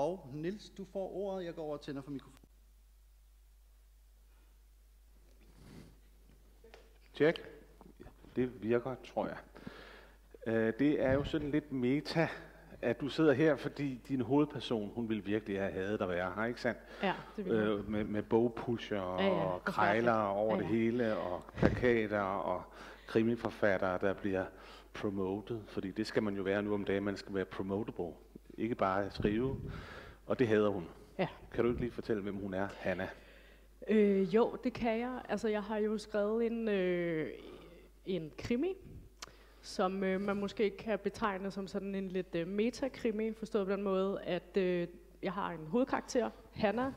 Og Nils, du får ordet. Jeg går over og tænder for mikrofonen. Tjek. Det virker, tror jeg. Øh, det er jo sådan lidt meta, at du sidder her, fordi din hovedperson, hun vil virkelig have hadet at være her, ikke sandt? Ja, det vil jeg. Øh, med, med bogpusher Ja, ja, og krejler over Ja, det ja. hele, og plakater og krimiforfattere, der bliver promoted, fordi det skal man jo være nu om dagen, man skal være promotable, ikke bare skrive, og det hader hun. Ja. Kan du ikke lige fortælle, hvem hun er, Hanna? Øh, jo, det kan jeg. Altså, jeg har jo skrevet en, øh, en krimi, som øh, man måske kan betegne som sådan en lidt øh, metakrimi, forstået på den måde, at øh, jeg har en hovedkarakter, Hanna,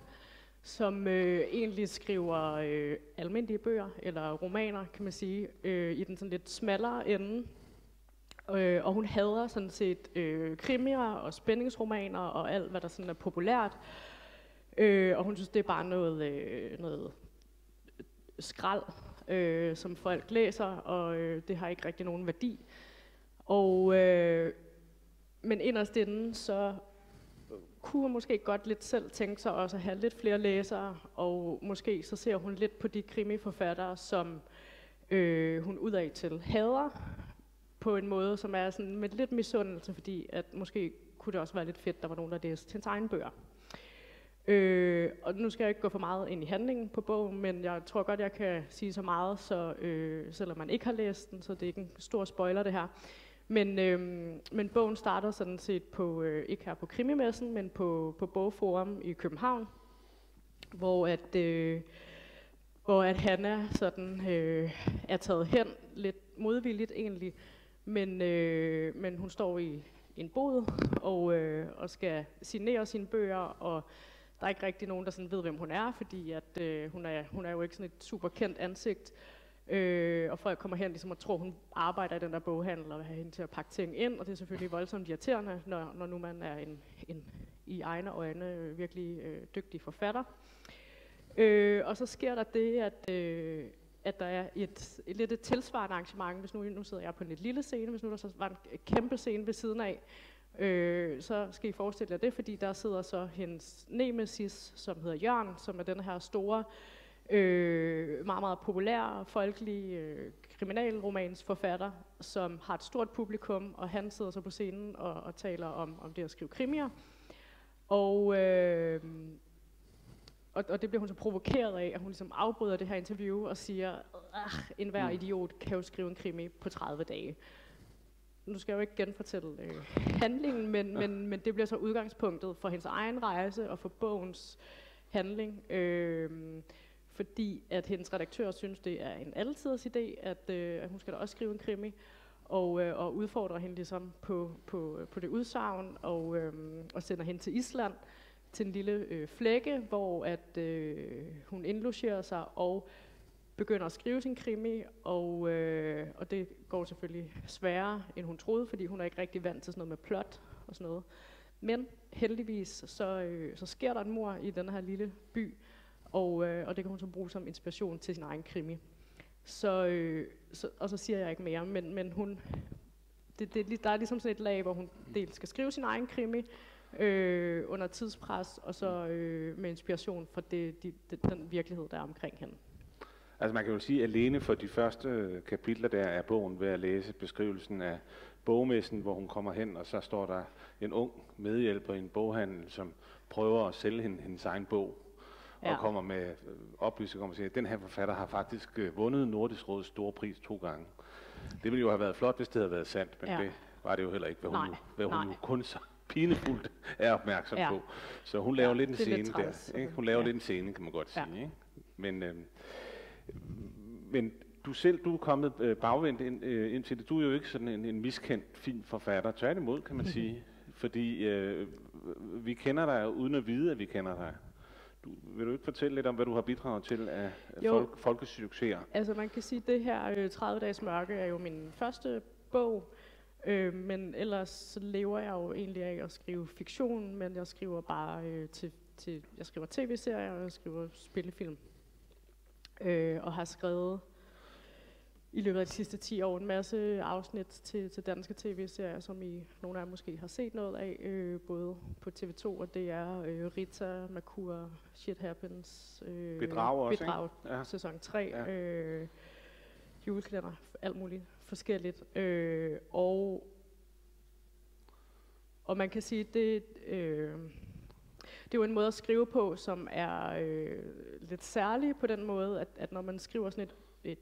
som øh, egentlig skriver øh, almindelige bøger, eller romaner, kan man sige, øh, i den sådan lidt smallere ende. Øh, og hun hader sådan set øh, krimier og spændingsromaner og alt, hvad der sådan er populært. Øh, og hun synes, det er bare noget, øh, noget skrald, øh, som folk læser, og øh, det har ikke rigtig nogen værdi. Og, øh, men inderst inden, så kunne hun måske godt lidt selv tænke sig også at have lidt flere læsere, og måske så ser hun lidt på de krimiforfattere, som øh, hun udad til hader, på en måde, som er sådan med lidt misundelse, fordi at måske kunne det også være lidt fedt, der var nogen, der læste hendes egne bøger. Øh, og nu skal jeg ikke gå for meget ind i handlingen på bogen, men jeg tror godt, jeg kan sige så meget, så, øh, selvom man ikke har læst den, så det er ikke en stor spoiler det her. Men, øh, men bogen starter sådan set på, øh, ikke her på Krimimessen, men på, på Bogforum i København, hvor at, øh, hvor at Hanna sådan, øh, er taget hen, lidt modvilligt egentlig, men, øh, men hun står i en bod og, øh, og skal signere sine bøger, og der er ikke rigtig nogen, der sådan ved, hvem hun er, fordi at, øh, hun, er, hun er jo ikke sådan et super kendt ansigt. Øh, og folk kommer hen ligesom og tror, hun arbejder i den der boghandel og vil have hende til at pakke ting ind, og det er selvfølgelig voldsomt irriterende, når, når nu man er en, en i egne øjne øh, virkelig øh, dygtig forfatter. Øh, og så sker der det, at, øh, at der er et, et lidt et tilsvarende arrangement, hvis nu, nu sidder jeg på en lidt lille scene, hvis nu der så var en kæmpe scene ved siden af, øh, så skal I forestille jer det, fordi der sidder så hendes nemesis, som hedder Jørgen, som er den her store, øh, meget, meget populær, folkelig øh, kriminalromansforfatter, som har et stort publikum, og han sidder så på scenen og, og taler om, om det at skrive krimier. Og, øh, og, og det bliver hun så provokeret af, at hun ligesom afbryder det her interview og siger, at enhver idiot kan jo skrive en krimi på 30 dage. Nu skal jeg jo ikke genfortælle øh, handlingen, men, men, men det bliver så udgangspunktet for hendes egen rejse og for bogens handling. Øh, fordi at hendes redaktør synes, det er en altiders idé, at, øh, at hun skal da også skrive en krimi, og, øh, og udfordrer hende ligesom på, på, på det udsagn, og, øh, og sender hende til Island, til en lille øh, flække, hvor at øh, hun indlogerer sig og begynder at skrive sin krimi, og, øh, og det går selvfølgelig sværere, end hun troede, fordi hun er ikke rigtig vant til sådan noget med plot og sådan noget. Men heldigvis, så, øh, så sker der en mor i den her lille by, og, øh, og det kan hun så bruge som inspiration til sin egen krimi. Så, øh, så, og så siger jeg ikke mere, men, men hun, det, det, der er ligesom sådan et lag, hvor hun dels skal skrive sin egen krimi, øh, under tidspres, og så øh, med inspiration fra det, de, de, den virkelighed, der er omkring hende. Altså man kan jo sige, at alene for de første kapitler der er bogen ved at læse beskrivelsen af bogmessen, hvor hun kommer hen, og så står der en ung medhjælper i en boghandel, som prøver at sælge hende hendes egen bog, og Ja. kommer med øh, oplysninger om at sige, at den her forfatter har faktisk øh, vundet Nordisk Råds store pris to gange. Det ville jo have været flot, hvis det havde været sandt, men Ja. det var det jo heller ikke, hvad hun, Nej, jo, hvad hun nej. jo kun så pinefuldt er opmærksom Ja. på. Så hun laver Ja, lidt en scene lidt træls. der. Ikke? Hun laver Ja. lidt en scene, kan man godt Ja. sige. Ikke? Men, øh, men du selv, du er kommet øh, bagvendt ind, øh, ind til det. Du er jo ikke sådan en, en miskendt fin forfatter. Tværtimod, kan man sige. Fordi øh, vi kender dig uden at vide, at vi kender dig. Du, vil du ikke fortælle lidt om, hvad du har bidraget til af, af Jo. folk, folkesucceser? Altså man kan sige, at det her øh, 30 dages mørke er jo min første bog, øh, men ellers så lever jeg jo egentlig af at skrive fiktion, men jeg skriver bare øh, til, til, jeg skriver tv-serier og jeg skriver spillefilm. Øh, og har skrevet i løbet af de sidste 10 år en masse afsnit til, til danske tv-serier, som I nogle af jer måske har set noget af, øh, både på TV2 og DR, øh, Rita, Makur, Shit Happens, øh, Bedrag også, Bedrag, ikke? Sæson 3, Ja. ja. øh, julekalender, alt muligt forskelligt. Øh, og, og man kan sige, det, øh, det er jo en måde at skrive på, som er øh, lidt særlig på den måde, at, at når man skriver sådan et, et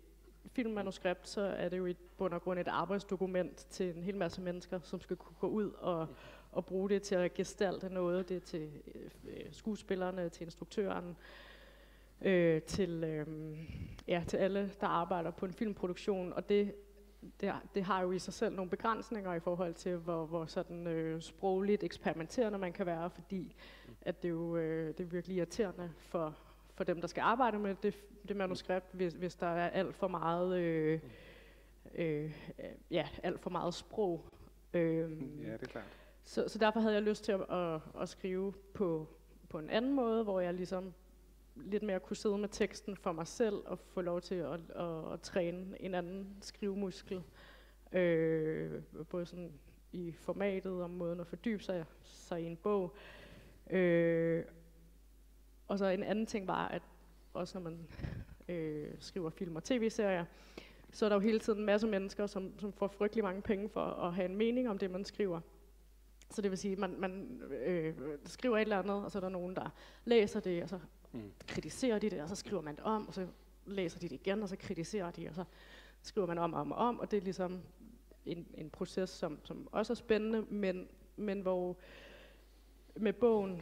filmmanuskript, så er det jo i bund og grund et arbejdsdokument til en hel masse mennesker, som skal kunne gå ud og, og bruge det til at gestalte noget. Det er til øh, skuespillerne, til instruktøren, øh, til, øh, ja, til alle, der arbejder på en filmproduktion. Og det, det, det har jo i sig selv nogle begrænsninger i forhold til, hvor, hvor sådan øh, sprogligt eksperimenterende man kan være, fordi at det jo øh, det er virkelig irriterende for, for dem, der skal arbejde med det, det manuskript, hvis, hvis der er alt for meget, øh, øh, ja, alt for meget sprog. Øh, Ja, det er klart. så, så derfor havde jeg lyst til at, at, at skrive på, på en anden måde, hvor jeg ligesom lidt mere kunne sidde med teksten for mig selv og få lov til at, at, at træne en anden skrivemuskel. Øh, både sådan i formatet og måden at fordybe sig, sig i en bog. Øh, og så en anden ting var, at også når man øh, skriver film og tv-serier, så er der jo hele tiden en masse mennesker, som, som får frygtelig mange penge for at have en mening om det, man skriver. Så det vil sige, at man, man øh, skriver et eller andet, og så er der nogen, der læser det, og så Mm. mm. kritiserer de det, og så skriver man det om, og så læser de det igen, og så kritiserer de, og så skriver man om og om og om, og det er ligesom en, en proces, som, som også er spændende, men, men hvor med bogen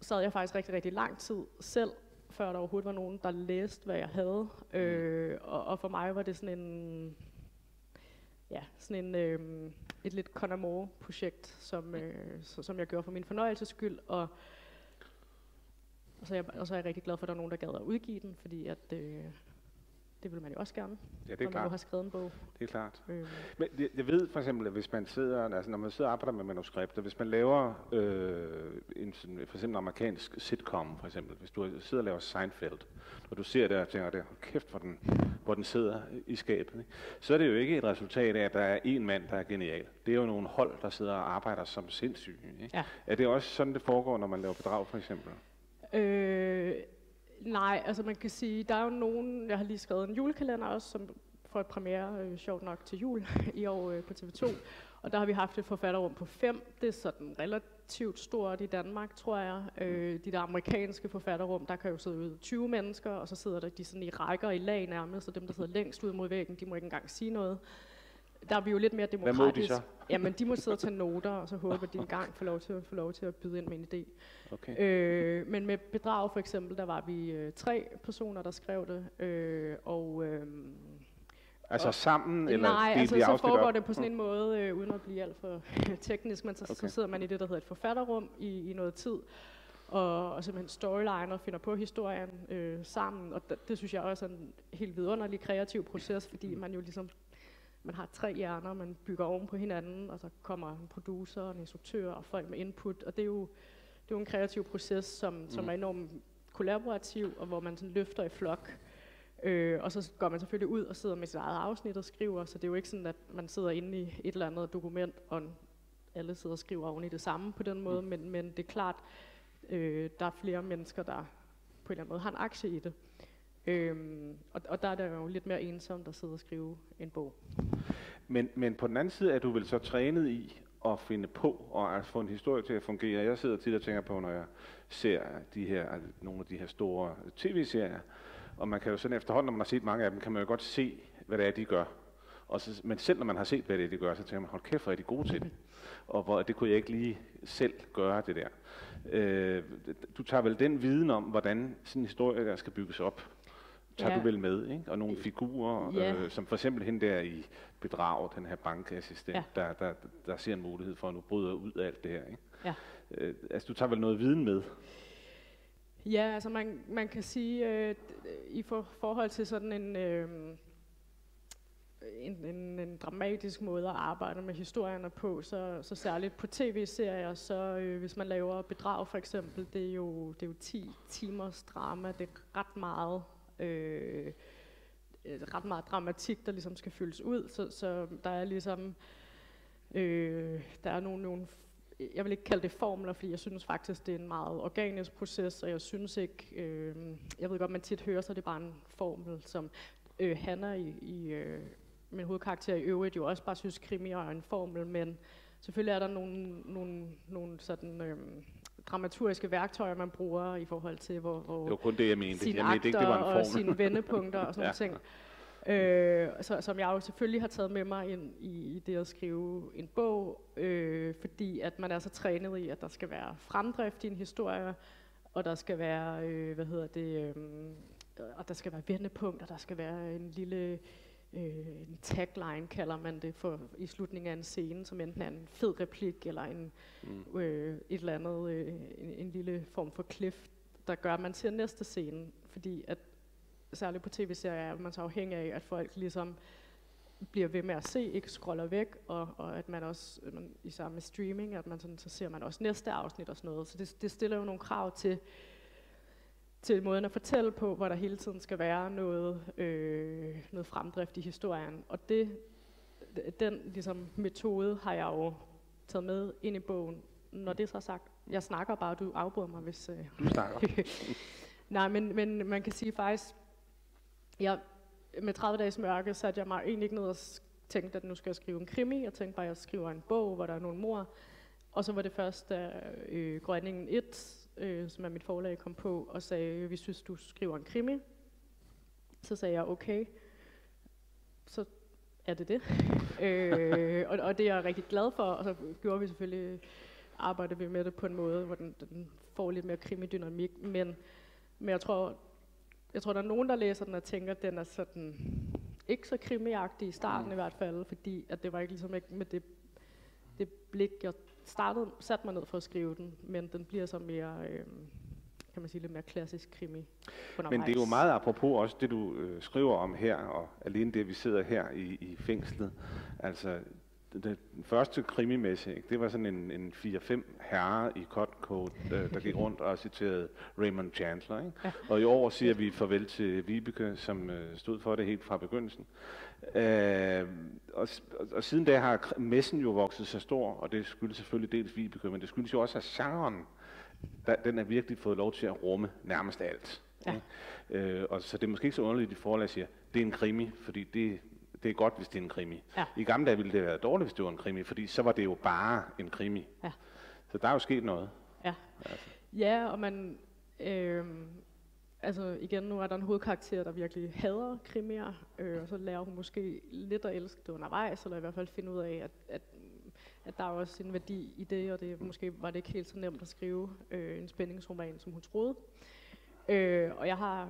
sad jeg faktisk rigtig, rigtig lang tid selv, før der overhovedet var nogen, der læste, hvad jeg havde. Øh, og, og for mig var det sådan en, ja, sådan en, øh, et lidt Conor projekt som, øh, så, som jeg gjorde for min fornøjelses skyld. Og, og, så er jeg, og så er jeg rigtig glad for, at der er nogen, der gad at udgive den, fordi at, øh, det vil man jo også gerne, Ja, det når er man har klart. skrevet en bog. Det er klart. Øh, Men jeg, jeg ved for eksempel, at hvis man sidder, altså når man sidder og arbejder med manuskripter, hvis man laver øh, en, sådan, for eksempel en amerikansk sitcom, for eksempel, hvis du sidder og laver Seinfeld, og du ser det og tænker, det, kæft, hvor den, hvor den sidder i skabet, ikke? så er det jo ikke et resultat af, at der er en mand, der er genial. Det er jo nogle hold, der sidder og arbejder som sindssyge. Ikke? Ja. Er det også sådan, det foregår, når man laver bedrag, for eksempel? Øh, nej, altså man kan sige, der er jo nogen, jeg har lige skrevet en julekalender også, som får et premiere, øh, sjovt nok, til jul i år øh, på TV2. Og der har vi haft et forfatterrum på fem. Det er sådan relativt stort i Danmark, tror jeg. Øh, de der amerikanske forfatterrum, der kan jo sidde ud 20 mennesker, og så sidder der de sådan i rækker i lag nærmest, så dem, der sidder længst ud mod væggen, de må ikke engang sige noget. Der er vi jo lidt mere Hvad demokratisk. må de så? Jamen, de må sidde og tage noter, og så håbe, at de engang får lov til, at få lov til at byde ind med en idé. Okay. Øh, men med bedrag for eksempel, der var vi øh, tre personer, der skrev det, øh, og øh, Altså og- sammen, eller nej, delte altså de så foregår op? det på sådan en måde, øh, uden at blive alt for teknisk, men så, okay. Så sidder man i det, der hedder et forfatterrum i, i noget tid, og, og simpelthen storyliner finder på historien øh, sammen, og det, det synes jeg også er en helt vidunderlig kreativ proces, fordi man jo ligesom man har tre hjerner, man bygger oven på hinanden, og så kommer en producer, en instruktør og folk med input, og det er jo, det er jo en kreativ proces, som, som Mhm. er enormt kollaborativ, og hvor man sådan løfter i flok. Øh, og så går man selvfølgelig ud og sidder med sit eget afsnit og skriver, så det er jo ikke sådan, at man sidder inde i et eller andet dokument, og alle sidder og skriver oven i det samme på den måde, men, men det er klart, øh, der er flere mennesker, der på en eller anden måde har en aktie i det. Øhm, og, og der er det jo lidt mere ensomt at sidde og skrive en bog. Men, men på den anden side er du vel så trænet i at finde på og at få en historie til at fungere. Jeg sidder tit og tænker på, når jeg ser de her, nogle af de her store tv-serier, og man kan jo sådan efterhånden, når man har set mange af dem, kan man jo godt se, hvad det er, de gør. Og så, men selv når man har set, hvad det er, de gør, så tænker man, hold kæft, hvor er de gode til det. Og hvor, det kunne jeg ikke lige selv gøre, det der. Øh, du tager vel den viden om, hvordan sådan en historie der skal bygges op, tager Ja. du vel med, ikke? Og nogle figurer, Ja. øh, som for eksempel hende der i bedrag, den her bankassistent, Ja. der, der, der ser en mulighed for, at nu bryder ud af alt det her, ikke? Ja. Øh, altså, du tager vel noget viden med? Ja, altså man, man kan sige, øh, i for, forhold til sådan en, øh, en, en, en dramatisk måde at arbejde med historierne på, så, så særligt på tv-serier, så øh, hvis man laver bedrag for eksempel, det er jo, det er jo 10 timers drama, det er ret meget. Øh, ret meget dramatik, der ligesom skal fyldes ud, så, så der er ligesom, øh, der er nogle, nogle, jeg vil ikke kalde det formler, fordi jeg synes faktisk, det er en meget organisk proces, og jeg synes ikke, øh, jeg ved godt, man tit hører, så det er bare en formel, som øh, Hanna i, i øh, min hovedkarakter i øvrigt jo også bare synes, krimier er en formel, men selvfølgelig er der nogle, nogle, nogle sådan, øh, dramaturgiske værktøjer, man bruger i forhold til, hvor, hvor Det var kun det, jeg mente. sine Jeg mente ikke, det var en akter og sine vendepunkter og sådan ja. ting. Øh, så, som jeg jo selvfølgelig har taget med mig ind i, i det at skrive en bog, øh, fordi at man er så trænet i, at der skal være fremdrift i en historie, og der skal være, øh, hvad hedder det, øh, og der skal være vendepunkter, der skal være en lille øh, en tagline, kalder man det, for i slutningen af en scene, som enten er en fed replik, eller en, Mm. øh, et eller andet, øh, en, en lille form for cliff, der gør, at man ser næste scene, fordi at særligt på tv-serier er man så afhængig af, at folk ligesom bliver ved med at se, ikke scroller væk, og, og at man også, man, især med streaming, at man sådan, så ser man også næste afsnit og sådan noget. Så det, det stiller jo nogle krav til, til måden at fortælle på, hvor der hele tiden skal være noget, øh, noget fremdrift i historien. Og det, den ligesom, metode har jeg jo taget med ind i bogen. Når det så er sagt, jeg snakker bare, du afbryder mig, hvis... Øh, Du snakker. Nej, men, men man kan sige faktisk, jeg, med 30 dages mørke satte jeg mig egentlig ikke ned og tænkte, at nu skal jeg skrive en krimi. Jeg tænkte bare, at jeg skriver en bog, hvor der er nogle mor. Og så var det først, da øh, Grønningen 1, øh, som er mit forlag, kom på og sagde, vi synes, du skriver en krimi. Så sagde jeg, okay, så er det det. øh, og, og det er jeg rigtig glad for, og så gjorde vi selvfølgelig, arbejdede vi med det på en måde, hvor den, den får lidt mere krimidynamik, men, men jeg tror, jeg tror, der er nogen, der læser den og tænker, at den er sådan ikke så krimiagtig i starten Mm. i hvert fald, fordi at det var ikke ligesom ikke med det, det blik, jeg startede, satte mig ned for at skrive den, men den bliver så mere, øh, kan man sige, lidt mere klassisk krimi Men det er jo meget apropos også det, du øh, skriver om her, og alene det, vi sidder her i, i fængslet. Altså, det, den første krimimesse, ikke, det var sådan en, en 4-5 herrer i cutcoat, øh, der gik rundt og citerede Raymond Chandler. Ikke? Ja. Og i år siger vi farvel til Vibeke, som øh, stod for det helt fra begyndelsen. Øh, og, og, og siden da har messen jo vokset sig stor, og det skyldes selvfølgelig dels Vibeke, men det skyldes jo også, at genren, der, den har virkelig fået lov til at rumme nærmest alt. Ja. Øh, og så det er måske ikke så underligt, at de forlag siger, det er en krimi, fordi det, det er godt, hvis det er en krimi. Ja. I gamle dage ville det være dårligt, hvis det var en krimi, fordi så var det jo bare en krimi. Ja. Så der er jo sket noget. Ja. Ja, og man... Øh, altså igen, nu er der en hovedkarakter, der virkelig hader krimier, øh, og så lærer hun måske lidt at elske det undervejs, eller i hvert fald finde ud af, at, at, at der er også en værdi i det, og det måske var det ikke helt så nemt at skrive øh, en spændingsroman, som hun troede. Øh, og jeg har,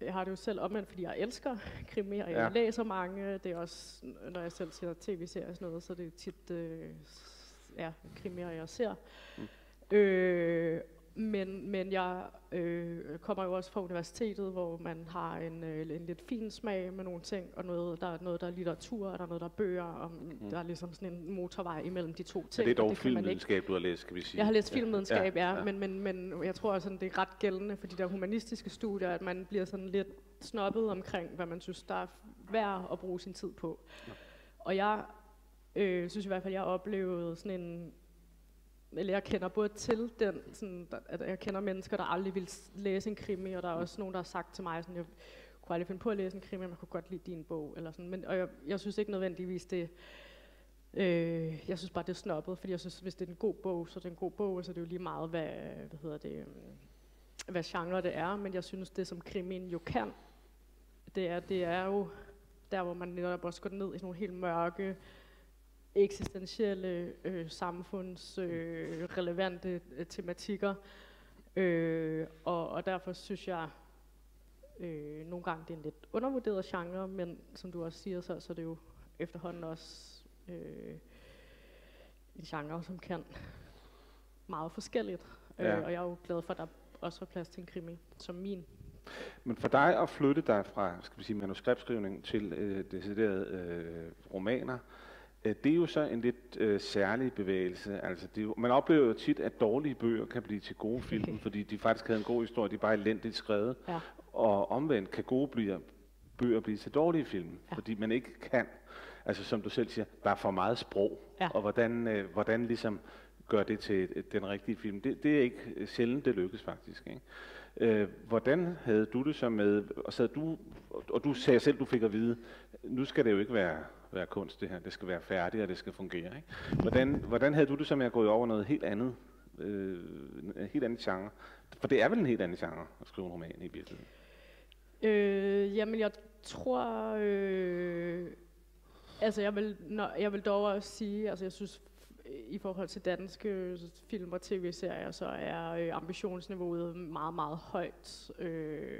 jeg har det jo selv omvendt, fordi jeg elsker krimier, og jeg Ja. læser mange. Det er også, når jeg selv ser tv-serier og sådan noget, så det er tit øh, ja, krimier, jeg ser. Øh, men, men jeg øh, kommer jo også fra universitetet, hvor man har en, øh, en lidt fin smag med nogle ting, og noget, der er noget, der er litteratur, og der er noget, der er bøger, og mm. der er ligesom sådan en motorvej imellem de to ting. det er og dog kan ikke filmvidenskab, du har læst, skal vi sige. jeg har læst filmvidenskab, ja, ja. ja, Men, men, men jeg tror også, det er ret gældende for de der humanistiske studier, at man bliver sådan lidt snobbet omkring, hvad man synes, der er værd at bruge sin tid på. Og jeg øh, synes i hvert fald, jeg oplevede sådan en eller jeg kender både til den, sådan, at jeg kender mennesker, der aldrig vil læse en krimi, og der er også nogen, der har sagt til mig, sådan, jeg kunne aldrig finde på at læse en krimi, men jeg kunne godt lide din bog, eller sådan. Men, og jeg, jeg synes ikke nødvendigvis, det Øh, jeg synes bare, det er snobbet, fordi jeg synes, hvis det er en god bog, så er det en god bog, og så er det jo lige meget, hvad, hvad hedder det, øhm, hvad genre det er, men jeg synes, det som krimien jo kan, det er, det er jo der, hvor man netop også går ned i sådan nogle helt mørke, eksistentielle, øh, samfundsrelevante øh, relevante, øh, tematikker. Øh, og, og derfor synes jeg, øh, nogle gange det er en lidt undervurderet genre, men som du også siger, så, så er det jo efterhånden også øh, en genre, som kan meget forskelligt. Ja. Ja. Øh, og jeg er jo glad for, at der også var plads til en krimi som min. Men for dig at flytte dig fra skal vi sige, manuskriptskrivning til øh, deciderede øh, romaner, øh, det er jo så en lidt øh, særlig bevægelse. Altså, det er jo, man oplever jo tit, at dårlige bøger kan blive til gode film, fordi de faktisk havde en god historie, de er bare elendigt skrevet. Ja. Og omvendt kan gode blive, bøger blive til dårlige film, ja. fordi man ikke kan, altså som du selv siger, der er for meget sprog, Ja. og hvordan, øh, hvordan ligesom gør det til et- den rigtige film. Det, det er ikke sjældent, det lykkes faktisk. Ikke? Øh, hvordan havde du det så med, og, så du, og du sagde selv, du fik at vide, nu skal det jo ikke være, være kunst det her, det skal være færdigt, og det skal fungere. Ikke? Hvordan, hvordan havde du det så med at gå over noget helt andet, øh, en helt anden genre? For det er vel en helt anden genre at skrive en roman i virkeligheden. Øh, jamen, jeg tror... Øh, altså, jeg vil, når, jeg vil dog også sige, altså, jeg synes, i forhold til danske øh, film og tv-serier, så er øh, ambitionsniveauet meget, meget højt. Øh,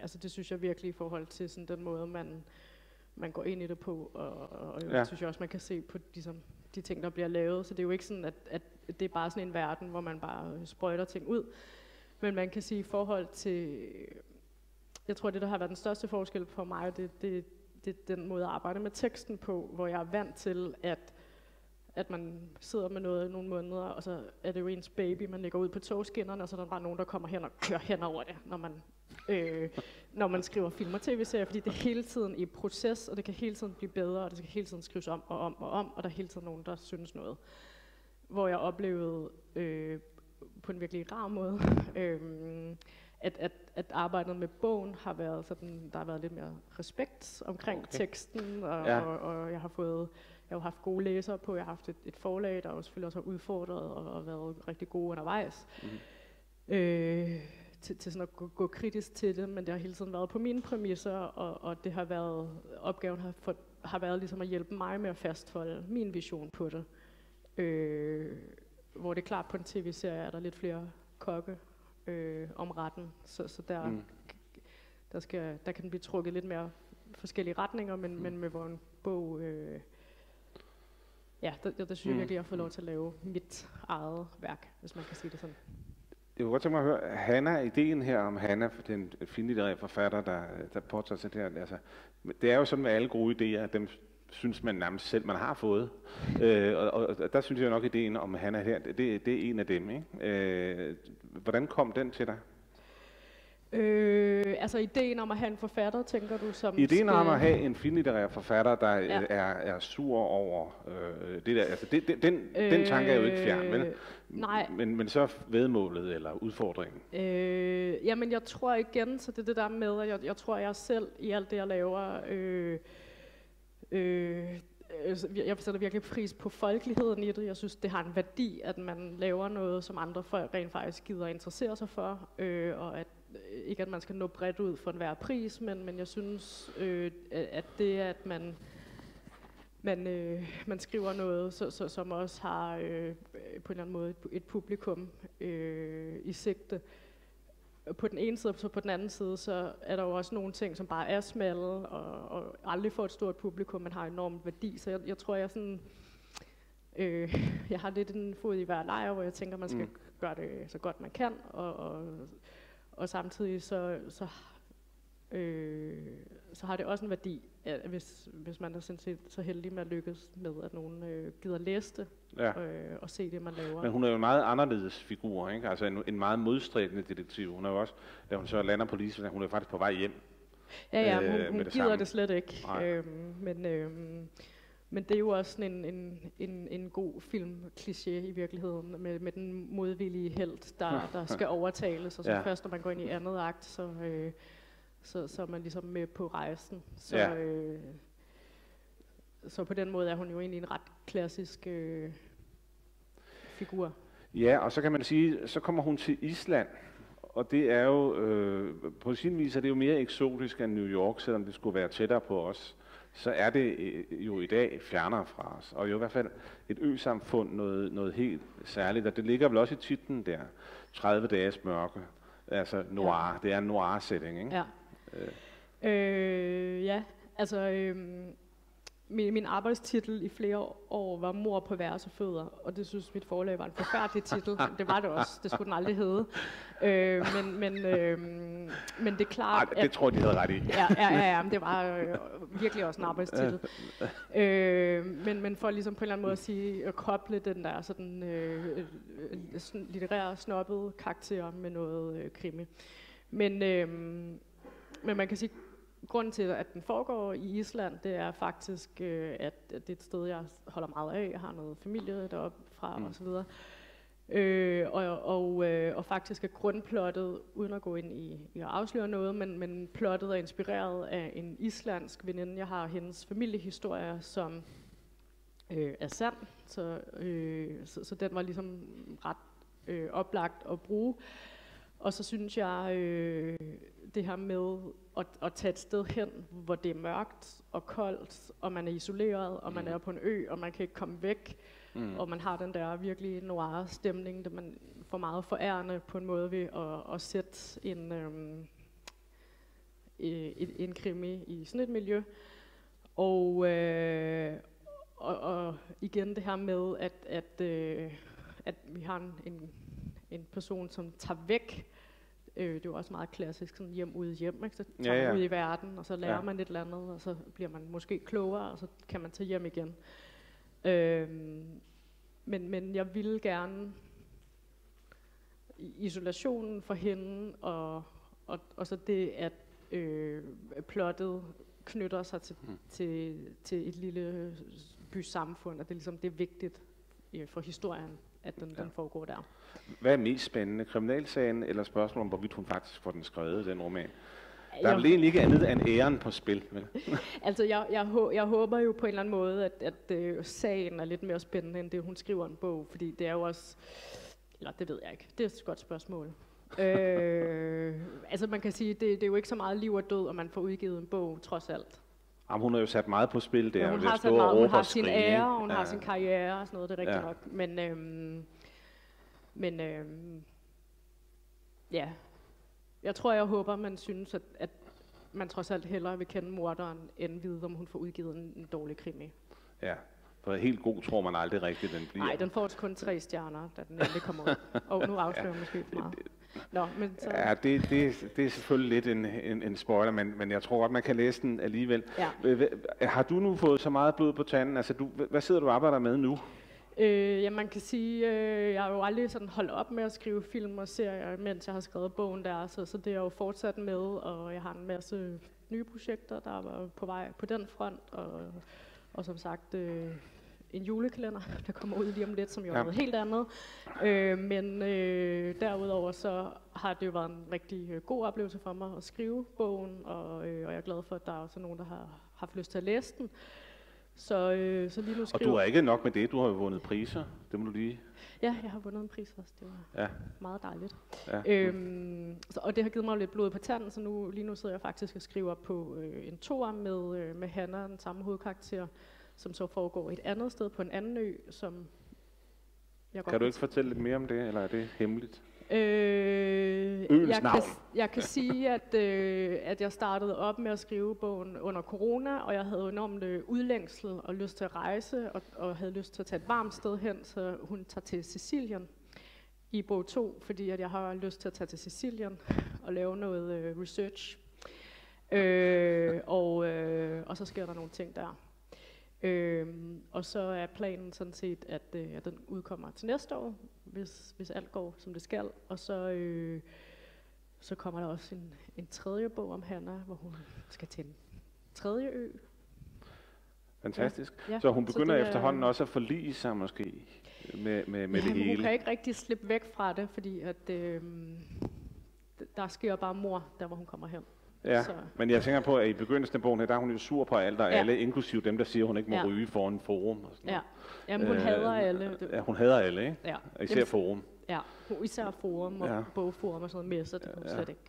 altså, det synes jeg virkelig i forhold til sådan, den måde, man, man går ind i det på, og, og Ja. jeg synes jeg også, man kan se på ligesom, de ting, der bliver lavet. Så det er jo ikke sådan, at, at det er bare sådan en verden, hvor man bare sprøjter ting ud. Men man kan sige i forhold til jeg tror, det, der har været den største forskel for mig, det, det, det er den måde at arbejde med teksten på, hvor jeg er vant til, at, at man sidder med noget i nogle måneder, og så er det jo ens baby, man lægger ud på togskinnerne, og så er der bare nogen, der kommer hen og kører hen over det, når man, øh, når man skriver film og tv-serier, fordi det er hele tiden i proces, og det kan hele tiden blive bedre, og det skal hele tiden skrives om og om og om, og der er hele tiden nogen, der synes noget. Hvor jeg oplevede øh, på en virkelig rar måde, øh, at, at, at arbejdet med bogen har været sådan, der har været lidt mere respekt omkring Okay. teksten, og, Ja. og, og jeg har fået, jeg har haft gode læsere på, jeg har haft et, et forlag, der jo selvfølgelig også har udfordret og, og været rigtig gode undervejs. Mhm. Øh, til, til sådan at gå, gå kritisk til det, men det har hele tiden været på mine præmisser, og, og det har været, opgaven har, for, har været ligesom at hjælpe mig med at fastholde min vision på det. Øh, hvor det er klart, på en tv-serie er der lidt flere kokke øh, om retten, så, så der, Mm. mm. der, skal, der kan den blive trukket lidt mere forskellige retninger, men, mm. men med hvor en bog, øh, ja, der, der, der synes jeg Mm. virkelig, at jeg får lov til at lave mit eget værk, hvis man kan sige det sådan. Jeg kunne godt tænke mig at høre, Hanna, ideen her om Hanna, den finlitterære forfatter, der, der påtager sig det her, altså, det er jo sådan med alle gode idéer, dem synes man nærmest selv, man har fået. Øh, og, og, og der synes jeg nok, ideen om Hanna her, det, det er en af dem. Ikke? Øh, hvordan kom den til dig? Øh, altså ideen om at have en forfatter, tænker du, som Ideen om at have en finlitterær forfatter, der Ja. er, er sur over øh, det der, altså det, det, den, øh, den tanke er jo ikke fjern, vel? Øh, Nej, Men, men så vedmålet eller udfordringen. Øh, jamen, jeg tror igen, så det er det der med, at jeg, jeg tror, jeg selv i alt det, jeg laver, øh, øh, øh, jeg sætter virkelig pris på folkeligheden i det. Jeg synes, det har en værdi, at man laver noget, som andre folk rent faktisk gider at interessere sig for, øh, og at ikke at man skal nå bredt ud for enhver pris, men, men jeg synes, øh, at det, at man man, øh, man skriver noget, så, så, som også har øh, på en eller anden måde et, et publikum øh, i sigte. På den ene side, og så på den anden side, så er der jo også nogle ting, som bare er smalle, og, og aldrig får et stort publikum, men har enorm værdi. Så jeg, jeg tror, jeg sådan, øh, jeg har lidt en fod i hver lejr, hvor jeg tænker, man skal mm. gøre det så godt man kan, og, og, og samtidig så, så øh, så har det også en værdi, at hvis, hvis man er sådan set så heldig med at lykkes med, at nogen øh, gider læse det Ja. øh, og se det, man laver. Men hun er jo en meget anderledes figur, ikke? Altså en, en meget modstræbende detektiv. Hun er jo også, da hun så lander på Lise, hun er faktisk på vej hjem. ja, ja, øh, hun, med hun det gider samme. det slet ikke. Nej. Øhm, men, øhm, men det er jo også sådan en, en, en, en god filmkliché i virkeligheden, med, med den modvillige held, der, der skal overtales, og så Ja. ja. først når man går ind i andet akt, så, øh, så, så er man ligesom med på rejsen. Så, Ja. øh, så på den måde er hun jo egentlig en ret klassisk øh, figur. Ja, og så kan man sige, så kommer hun til Island, og det er jo, øh, på sin vis er det jo mere eksotisk end New York, selvom det skulle være tættere på os. Så er det øh, jo i dag fjernere fra os, og jo i hvert fald et ø-samfund noget, noget helt særligt, og det ligger vel også i titlen der, 30 dages mørke, altså noir, ja. det er en noir-setting, ikke? Ja. Øh, ja, altså øhm, min, min arbejdstitel i flere år var Mor på værelse fødder, og det synes mit forlag var en forfærdelig titel. det var det også, det skulle den aldrig hedde. Øh, men, men, øhm, men det er klart, Ej, det tror jeg, de havde ret i. ja, ja, ja, ja, men det var øh, virkelig også en arbejdstitel. øh, men, men for ligesom på en eller anden måde at sige, at koble den der sådan, øh, øh, litterære snobbede karakter med noget øh, krimi. Men, øh, men man kan sige, grunden til, at den foregår i Island, det er faktisk, øh, at, at det er et sted, jeg holder meget af. Jeg har noget familie deroppe fra Mm. osv. Øh, og, og, øh, og faktisk er grundplottet, uden at gå ind i, i at afsløre noget, men, men plottet er inspireret af en islandsk veninde. Jeg har hendes familiehistorie, som øh, er sand, så, øh, så, så den var ligesom ret øh, oplagt at bruge. Og så synes jeg, øh, det her med at, at tage et sted hen, hvor det er mørkt og koldt, og man er isoleret, og man Mm. er på en ø, og man kan ikke komme væk, Mm. og man har den der virkelig noir stemning, det man får meget forærende på en måde ved at, at sætte en, øhm, øh, et, en krimi i sådan et miljø. Og, øh, og, og igen det her med, at, at, øh, at vi har en, en, en person, som tager væk. Øh, det er jo også meget klassisk, sådan hjem ud hjem, ikke? så tager Ja, ja, man ud i verden, og så lærer Ja. man et eller andet, og så bliver man måske klogere, og så kan man tage hjem igen. Øhm, men, men jeg ville gerne isolationen for hende, og, og, og så det, at øh, plottet knytter sig til, mm. til, til et lille bysamfund, og det er ligesom det er vigtigt øh, for historien, at den, Ja. den foregår der. Hvad er mest spændende, kriminalsagen eller spørgsmålet om, hvorvidt hun faktisk får den skrevet, den roman? Der er vel egentlig ikke andet end æren på spil, vel? Altså, jeg, jeg, jeg håber jo på en eller anden måde, at, at øh, sagen er lidt mere spændende, end det, hun skriver en bog, fordi det er jo også... Eller det ved jeg ikke. Det er et godt spørgsmål. øh, altså, man kan sige, det, det er jo ikke så meget liv og død, og man får udgivet en bog, trods alt. Jamen, hun har jo sat meget på spil der. Ja, hun har, sat meget, hun har sin ære, og hun Ja. har sin karriere og sådan noget, det er rigtigt Ja. nok. Men, øhm, men øhm, ja, jeg tror, jeg håber, man synes, at, at man trods alt hellere vil kende morderen, end vide, om hun får udgivet en, en dårlig krimi. Ja, for helt god tror man aldrig rigtigt, den bliver. Nej, den får kun tre stjerner, da den endelig kommer ud. Og nu afslører jeg måske for meget. Nå, men så... Ja, det, det, det er selvfølgelig lidt en, en, en spoiler, men, men jeg tror godt, man kan læse den alligevel. Ja. Har du nu fået så meget blod på tanden? Altså, du, hvad sidder du og arbejder med nu? Øh, ja, man kan sige, øh, jeg har jo aldrig sådan holdt op med at skrive film og serier, mens jeg har skrevet bogen der, så, så det er jeg jo fortsat med, og jeg har en masse nye projekter, der var på vej på den front, og, og som sagt øh, en julekalender, der kommer ud lige om lidt, som jo er Ja. noget helt andet. Øh, men øh, derudover så har det jo været en rigtig øh, god oplevelse for mig at skrive bogen, og, øh, og jeg er glad for, at der er også nogen, der har haft lyst til at læse den. Så, øh, så lige nu Og skriver du er ikke nok med det, du har jo vundet priser. Det må du lige... Ja, jeg har vundet en pris også. Det var Ja. meget dejligt. ja. Øhm, så, og det har givet mig lidt blod på tanden, så nu, lige nu sidder jeg faktisk og skriver på øh, en toer med, øh, med Hanna, den samme hovedkarakter, som så foregår et andet sted på en anden ø, som jeg Kan du ikke fortælle lidt mere om det, eller er det hemmeligt? Øh, Øens jeg, navn. kan, jeg kan sige, at, øh, at jeg startede op med at skrive bogen under corona, og jeg havde enormt øh, udlængsel og lyst til at rejse, og, og havde lyst til at tage et varmt sted hen, så hun tager til Sicilien i bog 2, fordi at jeg har lyst til at tage til Sicilien og lave noget øh, research. Øh, og, øh, og så sker der nogle ting der. Øhm, og så er planen sådan set, at, øh, at den udkommer til næste år, hvis, hvis alt går, som det skal. Og så, øh, så kommer der også en, en tredje bog om Hanna, hvor hun skal til en tredje ø. Fantastisk. Ja, Så hun så begynder det er- efterhånden også at forlige sig måske med, med, med det Jamen, Hun hele. kan ikke rigtig slippe væk fra det, fordi at, øh, der sker bare mor, der hvor hun kommer hen. Ja, så- men jeg tænker på, at i begyndelsen af bogen her, der er hun jo sur på alt og Ja. alle, inklusive dem, der siger, at hun ikke må Ja. ryge foran forum. Og sådan Ja. Jamen, hun Øh, hader alle. Ja, hun hader alle, ikke? ja. Især Jamen, forum. Ja, hun- især forum og Ja. bogforum og sådan noget messer, det kan hun Ja. slet ikke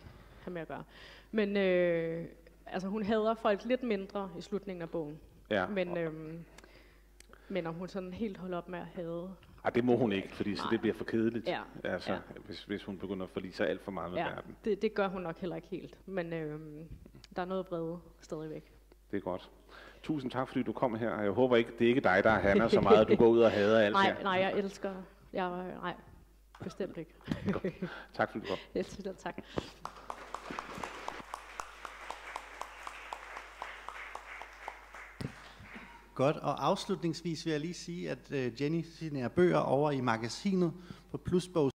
have med at gøre. Men øh, altså, hun hader folk lidt mindre i slutningen af bogen. Ja. Men, øhm, men om hun sådan helt holder op med at hade, Ej, det må hun ikke, fordi så Nej. det bliver for kedeligt. Ja, Altså, ja. Hvis, hvis hun begynder at forlige sig alt for meget med ja, verden. det, det gør hun nok heller ikke helt. Men øhm, der er noget vrede stadigvæk. Det er godt. Tusind tak, fordi du kom her. Jeg håber ikke, det er ikke dig, der handler så meget, at du går ud og hader alt Nej, her. nej, jeg elsker, jeg, nej, bestemt ikke. Tak, fordi du kom. Det, tak. Godt, og afslutningsvis vil jeg lige sige, at øh, Jenny signerer bøger over i magasinet på Plusbog